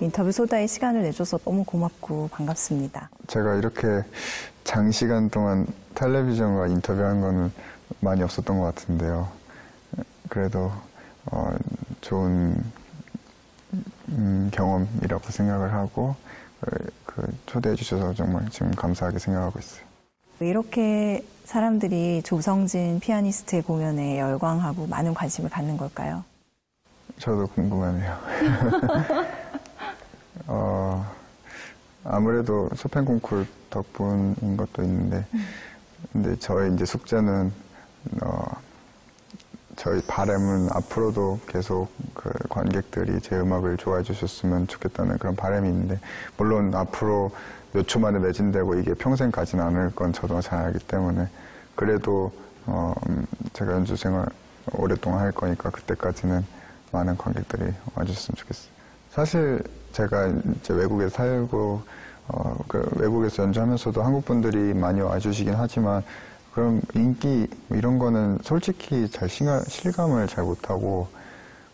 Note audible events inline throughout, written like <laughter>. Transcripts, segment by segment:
인터뷰 소다의 시간을 내줘서 너무 고맙고 반갑습니다. 제가 이렇게 장시간 동안 텔레비전과 인터뷰한 거는 많이 없었던 것 같은데요. 그래도 어, 좋은 음, 경험이라고 생각을 하고 그, 그 초대해 주셔서 정말 지금 감사하게 생각하고 있어요. 이렇게 사람들이 조성진 피아니스트의 공연에 열광하고 많은 관심을 갖는 걸까요? 저도 궁금하네요. <laughs> 어, 아무래도 쇼팽 콩쿨 덕분인 것도 있는데, 근데 저의 이제 숙제는, 어, 저희 바람은 앞으로도 계속 그 관객들이 제 음악을 좋아해 주셨으면 좋겠다는 그런 바람이 있는데, 물론 앞으로 몇 초 만에 매진되고 이게 평생 가지는 않을 건 저도 잘 알기 때문에, 그래도, 어, 음, 제가 연주 생활 오랫동안 할 거니까 그때까지는 많은 관객들이 와주셨으면 좋겠어요. 사실 제가 이제 외국에 살고 어, 그 외국에서 연주하면서도 한국 분들이 많이 와주시긴 하지만 그럼 인기 이런 거는 솔직히 잘 실감, 실감을 잘 못하고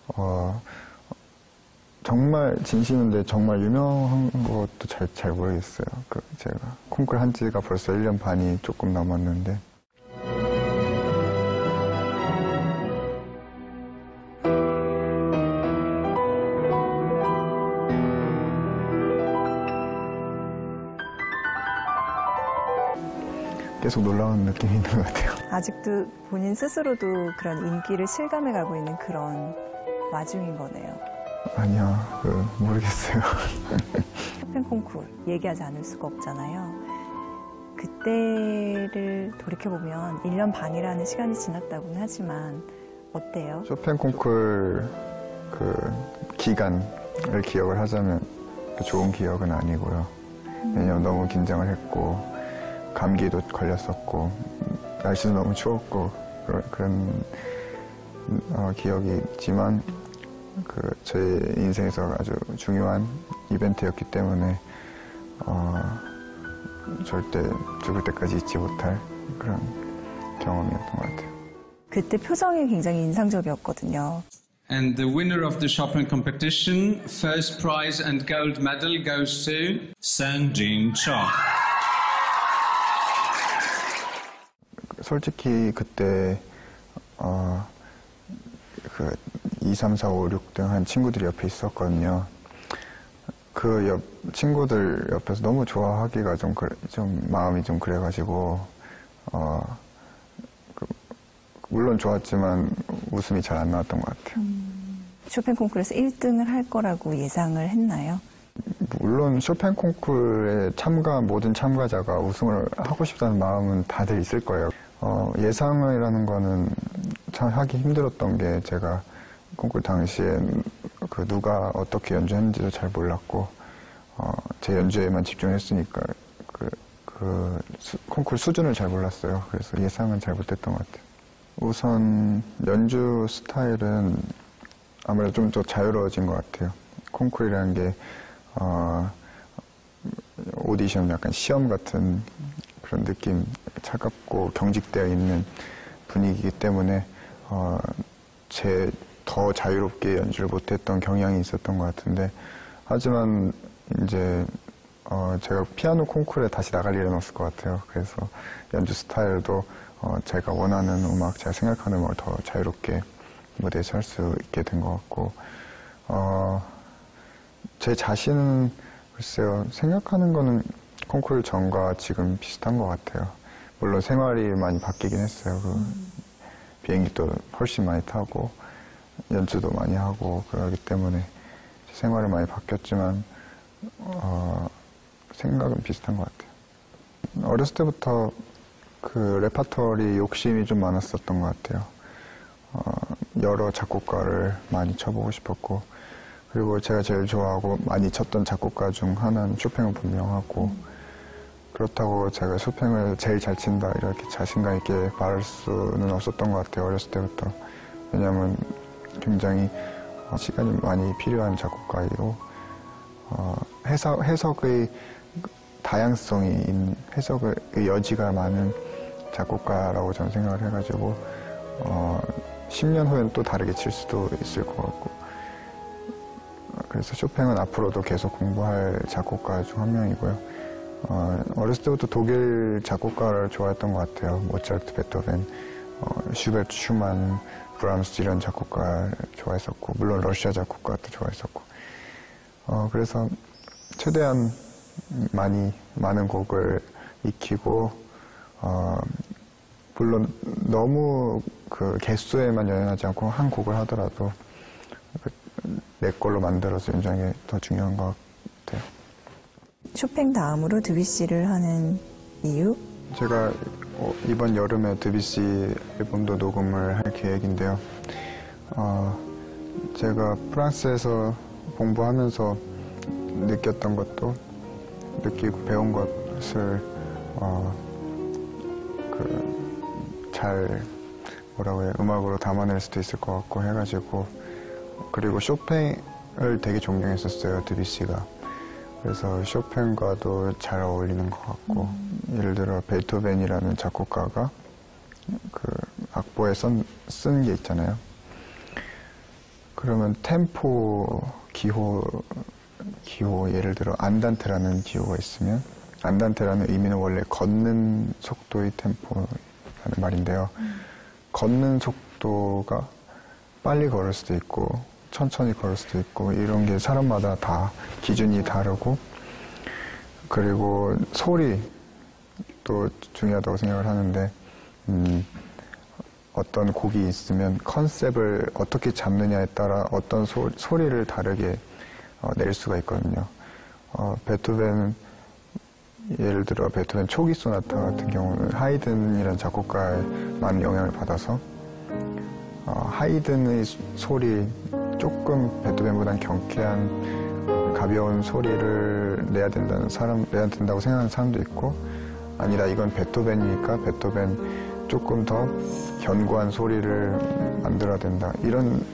어, 정말 진심인데 정말 유명한 것도 잘, 잘 모르겠어요. 그 제가 콩쿨 한 지가 벌써 1년 반이 조금 넘었는데 계속 놀라운 느낌이 있는 것 같아요. 아직도 본인 스스로도 그런 인기를 실감해 가고 있는 그런 와중인 거네요. 아니요, 그 모르겠어요. <laughs> 쇼팽 콩쿨 얘기하지 않을 수가 없잖아요. 그때를 돌이켜보면 1년 반이라는 시간이 지났다고는 하지만 어때요? 쇼팽 콩쿨 그 기간을 기억을 하자면 그 좋은 기억은 아니고요. 왜냐면 너무 긴장을 했고 감기도 걸렸었고 날씨도 너무 추웠고 그런, 그런 어, 기억이 있지만 그 제 인생에서 아주 중요한 이벤트였기 때문에 어, 절대 죽을 때까지 잊지 못할 그런 경험이었던 것 같아요. 그때 표정이 굉장히 인상적이었거든요. And the winner of the Chopin competition, first prize and gold medal goes to Sanjin Cho. 솔직히 그때 어, 그 2, 3, 4, 5, 6등 한 친구들이 옆에 있었거든요. 그 옆 친구들 옆에서 너무 좋아하기가 좀, 그래- 좀 마음이 좀 그래가지고 어, 그, 물론 좋았지만 웃음이 잘 안 나왔던 것 같아요. 쇼팽 콩쿨에서 1등을 할 거라고 예상을 했나요? 물론 쇼팽 콩쿨에 참가 모든 참가자가 우승을 하고 싶다는 마음은 다들 있을 거예요. 어, 예상이라는 거는 참 하기 힘들었던 게 제가 콩쿨 당시에 그 누가 어떻게 연주했는지도 잘 몰랐고 어, 제 연주에만 집중했으니까 그, 그 수- 콩쿨 수준을 잘 몰랐어요. 그래서 예상은 잘 못했던 것 같아요. 우선 연주 스타일은 아무래도 좀 더 자유로워진 것 같아요. 콩쿨이라는 게 어, 오디션 약간 시험 같은 그런 느낌 차갑고 경직되어 있는 분위기이기 때문에 어, 제 더 자유롭게 연주를 못했던 경향이 있었던 것 같은데 하지만 이제 어, 제가 피아노 콩쿨에 다시 나갈 일은 없을 것 같아요. 그래서 연주 스타일도 어, 제가 원하는 음악, 제가 생각하는 음악을 더 자유롭게 무대에서 할 수 있게 된 것 같고 어, 제 자신은 글쎄요 생각하는 거는 콩쿨 전과 지금 비슷한 것 같아요. 물론 생활이 많이 바뀌긴 했어요. 그 비행기도 훨씬 많이 타고 연주도 많이 하고 그러기 때문에 생활은 많이 바뀌었지만 어, 생각은 비슷한 것 같아요. 어렸을 때부터 그 레파토리 욕심이 좀 많았었던 것 같아요. 어, 여러 작곡가를 많이 쳐보고 싶었고 그리고 제가 제일 좋아하고 많이 쳤던 작곡가 중 하나는 쇼팽은 분명하고 그렇다고 제가 쇼팽을 제일 잘 친다 이렇게 자신감 있게 말할 수는 없었던 것 같아요 어렸을 때부터 왜냐하면 굉장히 어, 시간이 많이 필요한 작곡가이고 어, 해석, 해석의 다양성이 있는 해석의 여지가 많은 작곡가라고 저는 생각을 해가지고 어, 10년 후엔 또 다르게 칠 수도 있을 것 같고 어, 그래서 쇼팽은 앞으로도 계속 공부할 작곡가 중 한 명이고요. 어, 어렸을 때부터 독일 작곡가를 좋아했던 것 같아요. 모차르트, 베토벤, 어, 슈베르트, 슈만, 브람스 이런 작곡가를 좋아했었고, 물론 러시아 작곡가도 좋아했었고. 어, 그래서 최대한 많이, 많은 곡을 익히고, 어, 물론 너무 그 개수에만 연연하지 않고 한 곡을 하더라도 그내 걸로 만들어서 게더 중요한 것 같아요. 쇼팽 다음으로 드뷔시를 하는 이유? 제가 어, 이번 여름에 드비시 앨범도 녹음을 할 계획인데요. 어, 제가 프랑스에서 공부하면서 느꼈던 것도 느끼고 배운 것을 어, 그 잘 뭐라고 해요 음악으로 담아낼 수도 있을 것 같고 해가지고 그리고 쇼팽을 되게 존경했었어요 드비시가 그래서 쇼팽과도 잘 어울리는 것 같고 예를 들어 베토벤이라는 작곡가가 그 악보에 쓴, 게 있잖아요. 그러면 템포 기호 기호 예를 들어 안단테라는 기호가 있으면 안단테라는 의미는 원래 걷는 속도의 템포라는 말인데요. 걷는 속도가 빨리 걸을 수도 있고 천천히 걸을 수도 있고 이런 게 사람마다 다 기준이 다르고 그리고 소리도 중요하다고 생각을 하는데 음, 어떤 곡이 있으면 컨셉을 어떻게 잡느냐에 따라 어떤 소, 소리를 다르게 어, 낼 수가 있거든요. 어, 베토벤 예를 들어 베토벤 초기 소나타 같은 경우는 하이든이라는 작곡가의 많은 영향을 받아서 어, 하이든의 소- 소리 조금 베토벤보다는 경쾌한 가벼운 소리를 내야 된다는 사람 내야 된다고 생각하는 사람도 있고 아니라 이건 베토벤이니까 베토벤 조금 더 견고한 소리를 만들어야 된다 이런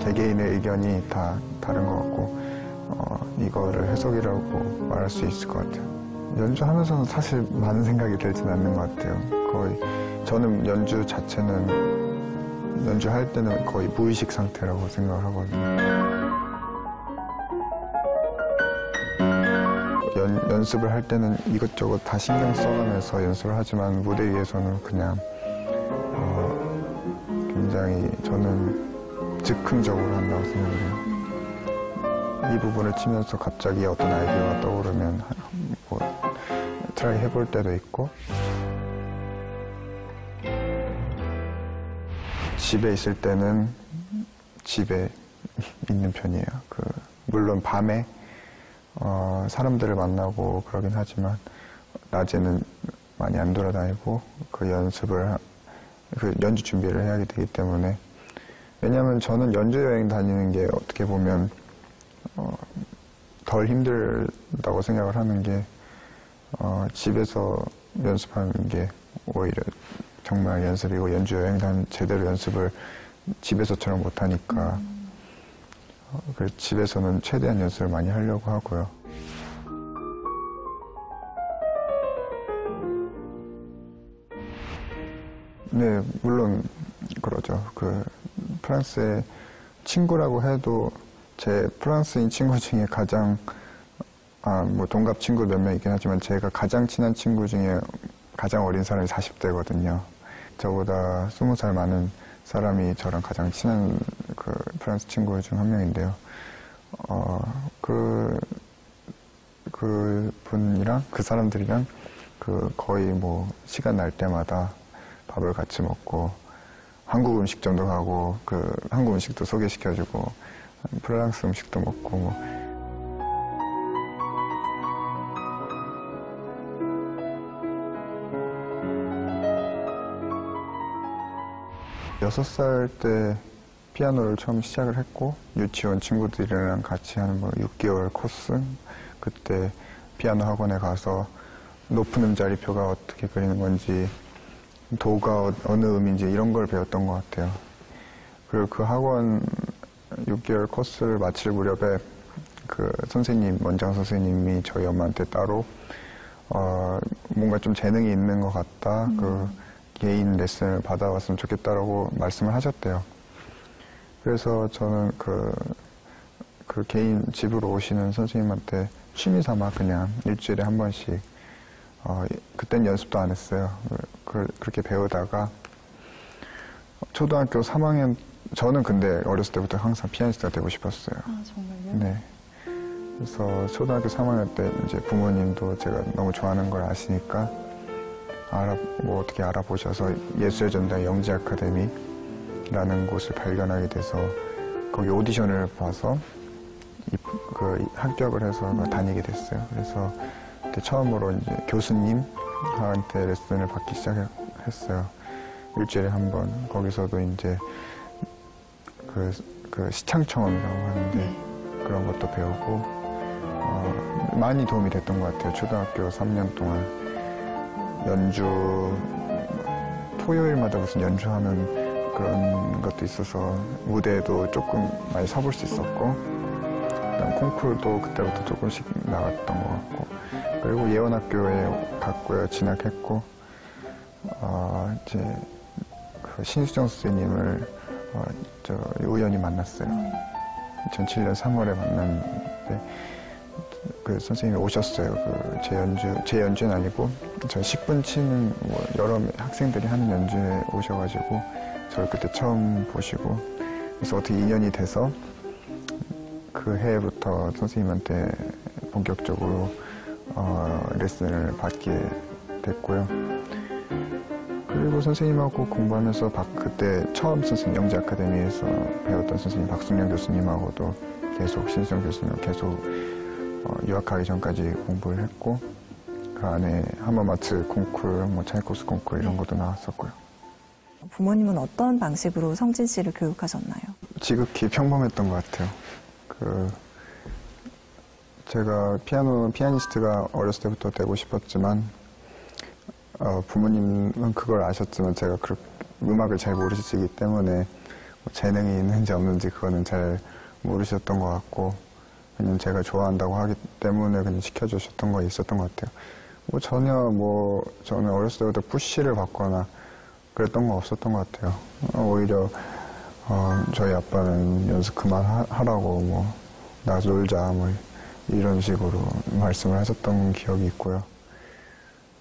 개개인의 의견이 다 다른 것 같고 어, 이거를 해석이라고 말할 수 있을 것 같아요. 연주하면서는 사실 많은 생각이 들진 않는 것 같아요. 거의 저는 연주 자체는 연주할 때는 거의 무의식 상태라고 생각을 하거든요. 연, 연습을 할 때는 이것저것 다 신경 써가면서 연습을 하지만 무대 위에서는 그냥 어, 굉장히 저는 즉흥적으로 한다고 생각을 해요. 이 부분을 치면서 갑자기 어떤 아이디어가 떠오르면 한- 뭐 try 해볼 때도 있고 집에 있을 때는 집에 있는 편이에요. 그 물론 밤에 어, 사람들을 만나고 그러긴 하지만 낮에는 많이 안 돌아다니고 그 연습을 하- 그 연주 준비를 해야 되기 때문에 왜냐하면 저는 연주 여행 다니는 게 어떻게 보면 어, 덜 힘들다고 생각을 하는 게 어, 집에서 연습하는 게 오히려 정말 연습이고 연주 여행 단 제대로 연습을 집에서처럼 못하니까 어, 그래서 집에서는 최대한 연습을 많이 하려고 하고요. 네, 물론 그러죠. 그 프랑스의 친구라고 해도 제 프랑스인 친구 중에 가장 아, 뭐 동갑 친구 몇 명 있긴 하지만 제가 가장 친한 친구 중에 가장 어린 사람이 40대거든요. 저보다 20살 많은 사람이 저랑 가장 친한 그 프랑스 친구 중 한 명인데요. 어, 그, 그 분이랑 그 사람들이랑 그 거의 뭐 시간 날 때마다 밥을 같이 먹고 한국 음식점도 가고 그 한국 음식도 소개시켜주고 프랑스 음식도 먹고 뭐 여섯 살 때 피아노를 처음 시작을 했고 유치원 친구들이랑 같이 하는 뭐 6개월 코스 그때 피아노 학원에 가서 높은 음자리표가 어떻게 그리는 건지 도가 어- 어느 음인지 이런 걸 배웠던 것 같아요. 그리고 그 학원 6개월 코스를 마칠 무렵에 그 선생님, 원장 선생님이 저희 엄마한테 따로 어, 뭔가 좀 재능이 있는 것 같다. 그 개인 레슨을 받아왔으면 좋겠다라고 말씀을 하셨대요. 그래서 저는 그 그 개인 집으로 오시는 선생님한테 취미 삼아 그냥 일주일에 한 번씩 어, 그땐 연습도 안 했어요. 그, 그렇게 배우다가 초등학교 3학년 저는 근데 어렸을 때부터 항상 피아니스트가 되고 싶었어요. 아, 정말요? 네. 그래서 초등학교 3학년 때 이제 부모님도 제가 너무 좋아하는 걸 아시니까 알아 뭐 어떻게 알아보셔서 예술의 전당 영지 아카데미라는 곳을 발견하게 돼서 거기 오디션을 봐서 이- 그 합격을 해서 다니게 됐어요. 그래서 그때 처음으로 이제 교수님한테 레슨을 받기 시작했어요. 일주일에 한 번. 거기서도 이제 그, 그 시창청음이라고 하는데 그런 것도 배우고 어, 많이 도움이 됐던 것 같아요. 초등학교 3년 동안 연주 토요일마다 무슨 연주하는 그런 것도 있어서 무대에도 조금 많이 서볼 수 있었고 그다음 콩쿠르도 그때부터 조금씩 나갔던 것 같고 그리고 예원학교에 갔고요 진학했고 어, 이제 그 신수정 선생님을 어, 저 우연히 만났어요. 2007년 3월에 만났는데 그 선생님이 오셨어요. 그 제 연주 제 연주는 아니고 저 10분 치는 뭐 여러 학생들이 하는 연주에 오셔가지고 저를 그때 처음 보시고 그래서 어떻게 인연이 돼서 그 해부터 선생님한테 본격적으로 어, 레슨을 받게 됐고요. 그리고 선생님하고 공부하면서 박- 그때 처음 선생님 영재 아카데미에서 배웠던 선생님 박순영 교수님하고도 계속 신수영 교수님 계속 어, 유학하기 전까지 공부를 했고 그 안에 하마마트 콩쿨, 뭐 차이코스 콩쿨 이런 것도 나왔었고요. 부모님은 어떤 방식으로 성진 씨를 교육하셨나요? 지극히 평범했던 것 같아요. 그 제가 피아노 피아니스트가 어렸을 때부터 되고 싶었지만 어, 부모님은 그걸 아셨지만 제가 그 음악을 잘 모르시기 때문에 뭐 재능이 있는지 없는지 그거는 잘 모르셨던 것 같고 그냥 제가 좋아한다고 하기 때문에 그냥 시켜주셨던 거 있었던 것 같아요. 뭐 전혀 뭐 저는 어렸을 때부터 푸시를 받거나 그랬던 거 없었던 것 같아요. 어, 오히려 어, 저희 아빠는 연습 그만 하, 하라고 뭐 나가서 놀자 뭐 이런 식으로 말씀을 하셨던 기억이 있고요.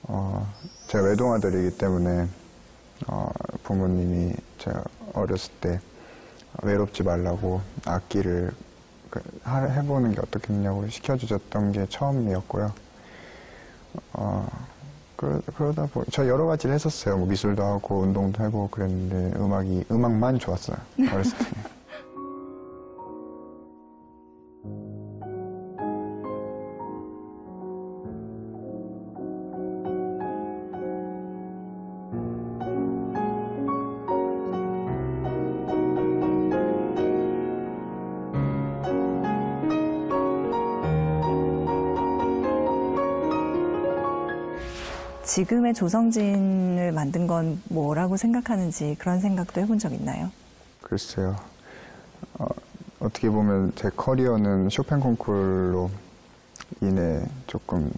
어, 제가 외동 아들이기 때문에 어, 부모님이 제가 어렸을 때 외롭지 말라고 악기를 해보는 게 어떻겠냐고 시켜주셨던 게 처음이었고요. 어, 그러, 그러다 보니 저 여러 가지를 했었어요. 뭐 미술도 하고 운동도 하고 그랬는데 음악이 음악만 좋았어요. 어렸을 때. 지금의 조성진을 만든 건 뭐라고 생각하는지 그런 생각도 해본 적 있나요? 글쎄요. 어, 떻게 보면 제 커리어는 쇼팽 콩쿨로 인해 조금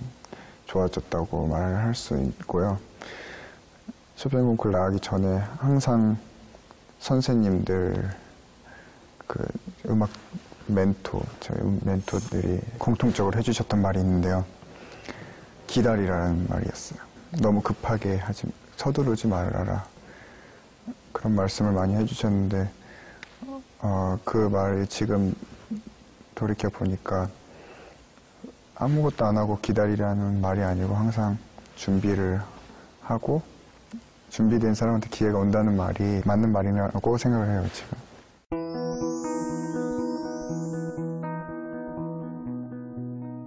좋아졌다고 말을 할수 있고요. 쇼팽 콩쿨 나가기 전에 항상 선생님들 그 음악 멘토, 저희 멘토들이 공통적으로 해주셨던 말이 있는데요. 기다리라는 말이었어요. 너무 급하게 하지, 서두르지 말아라. 그런 말씀을 많이 해주셨는데, 어, 그 말이 지금 돌이켜 보니까 아무것도 안 하고 기다리라는 말이 아니고 항상 준비를 하고 준비된 사람한테 기회가 온다는 말이 맞는 말이라고 생각을 해요, 지금.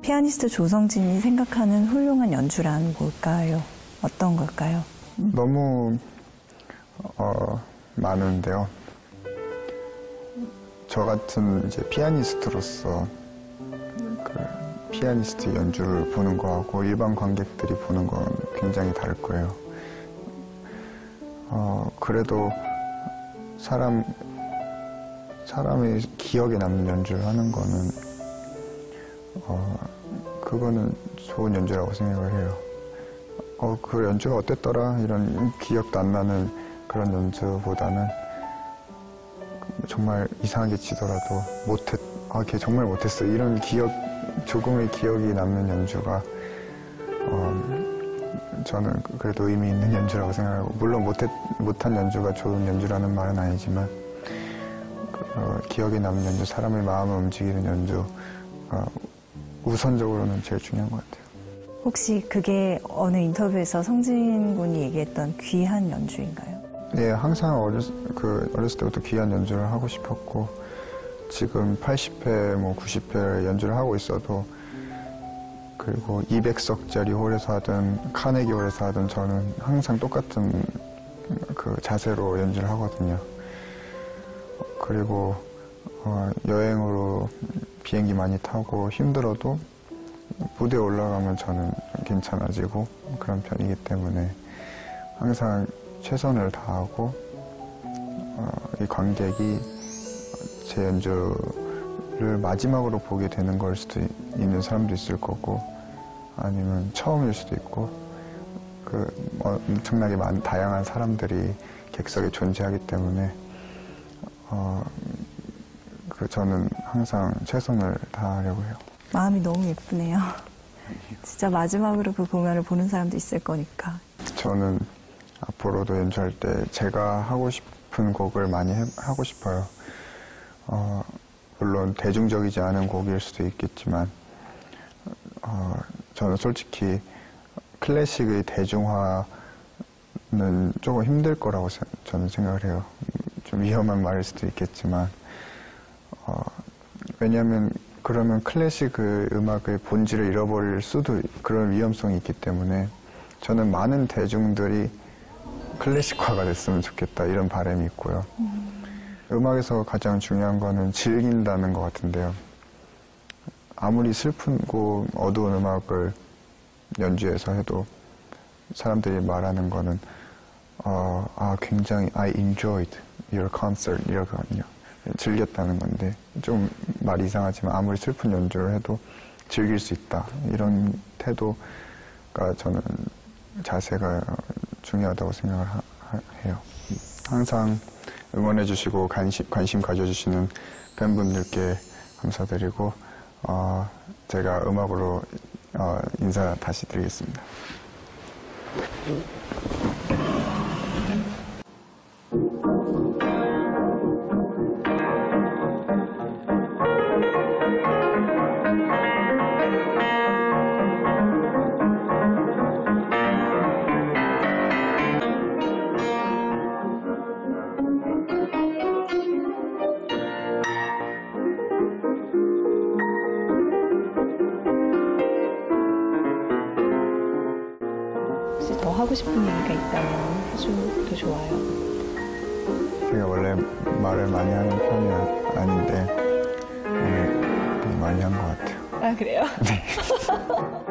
피아니스트 조성진이 생각하는 훌륭한 연주란 뭘까요? 어떤 걸까요? 너무 어, 많은데요. 저 같은 이제 피아니스트로서 그 피아니스트 연주를 보는 거하고 일반 관객들이 보는 건 굉장히 다를 거예요. 어, 그래도 사람 사람의 기억에 남는 연주를 하는 거는 어, 그거는 좋은 연주라고 생각을 해요. 어, 그 연주가 어땠더라? 이런 기억도 안 나는 그런 연주보다는 정말 이상하게 치더라도 못했, 아, 걔 정말 못했어. 이런 기억, 조금의 기억이 남는 연주가, 어, 저는 그래도 의미 있는 연주라고 생각하고, 물론 못했, 못한 연주가 좋은 연주라는 말은 아니지만, 그, 어, 기억에 남는 연주, 사람의 마음을 움직이는 연주가 우선적으로는 제일 중요한 것 같아요. 혹시 그게 어느 인터뷰에서 성진 군이 얘기했던 귀한 연주인가요? 예, 항상 어렸, 그, 어렸을 때부터 귀한 연주를 하고 싶었고, 지금 80회, 뭐 90회 연주를 하고 있어도, 그리고 200석짜리 홀에서 하든, 카네기 홀에서 하든, 저는 항상 똑같은 그 자세로 연주를 하거든요. 그리고, 어, 여행으로 비행기 많이 타고 힘들어도 무대에 올라가면 저는 괜찮아지고 그런 편이기 때문에 항상 최선을 다하고 어, 이 관객이 제 연주를 마지막으로 보게 되는 걸 수도 있는 사람도 있을 거고 아니면 처음일 수도 있고 그 엄청나게 많은 다양한 사람들이 객석에 존재하기 때문에 어, 그 저는 항상 최선을 다하려고 해요. 마음이 너무 예쁘네요. <laughs> 진짜 마지막으로 그 공연을 보는 사람도 있을 거니까. 저는 앞으로도 연주할 때 제가 하고 싶은 곡을 많이 해- 하고 싶어요. 어, 물론 대중적이지 않은 곡일 수도 있겠지만, 어, 저는 솔직히 클래식의 대중화는 조금 힘들 거라고 세- 저는 생각을 해요. 좀 위험한 말일 수도 있겠지만, 어, 왜냐하면 그러면 클래식 그 음악의 본질을 잃어버릴 수도 그런 위험성이 있기 때문에 저는 많은 대중들이 클래식화가 됐으면 좋겠다 이런 바람이 있고요. 음 악에서 가장 중요한 거는 즐긴다는 것 같은데요. 아무리 슬프고 어두운 음악을 연주해서 해도 사람들이 말하는 거는 어, 아 굉장히 I enjoyed your concert 이러거든요. 즐겼다는 건데 좀 말이 이상하지만 아무리 슬픈 연주를 해도 즐길 수 있다 이런 태도가 저는 자세가 중요하다고 생각을 하- 하- 해요. 항상 응원해주시고 관심, 관심 가져주시는 팬분들께 감사드리고 어, 제가 음악으로 어, 인사 다시 드리겠습니다. 하고 싶은 얘기가 있다면 해줘도 좋아요. 제가 원래 말을 많이 하는 편이 아닌데 오늘 많이 한 것 같아요. 아, 그래요? <laughs>